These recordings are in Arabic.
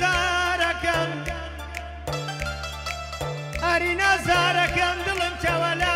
زارەکەم ئەری نازارەکەم دڵم چاوەلا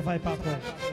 vai passar.